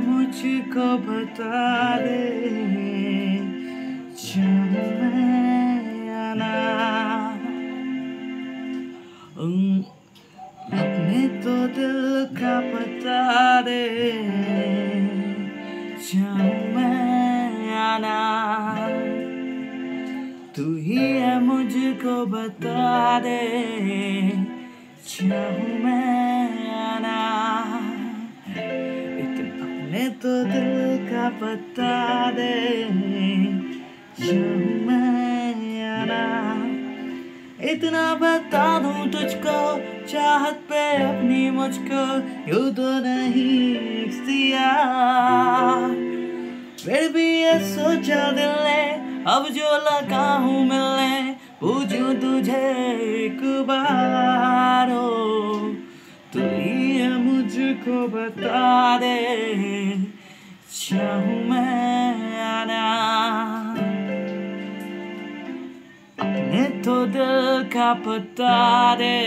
मुझको बता दे। मैं आना। अपने तो दिल का बता दे। मैं आना। तू ही है मुझको बता दे। चाहूँ मैं अपने तो दिल का बता दे इतना बता दूँ तुझको, चाहत पे अपनी मुझको, यू तो नहीं इख्तियार फिर भी ये सोचा दिल ने, अब जो लगा हूँ मिलने, पूछूँ तुझे एक बार। मुझको बता दे चाहूँ मैं आना। अपने तो दिल का पता दे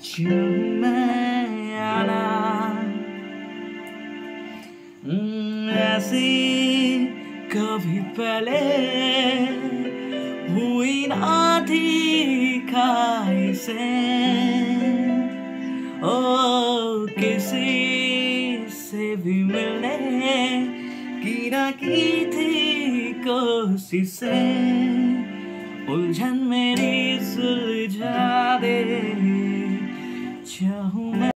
चाहूँ मैं आना ऐसी कभी पहले हुई ना थी खाई से ओ किसी से भी मिलने की ना की थी कोशिशें उलझन मेरी सुलझा दे। चाहूँ मैं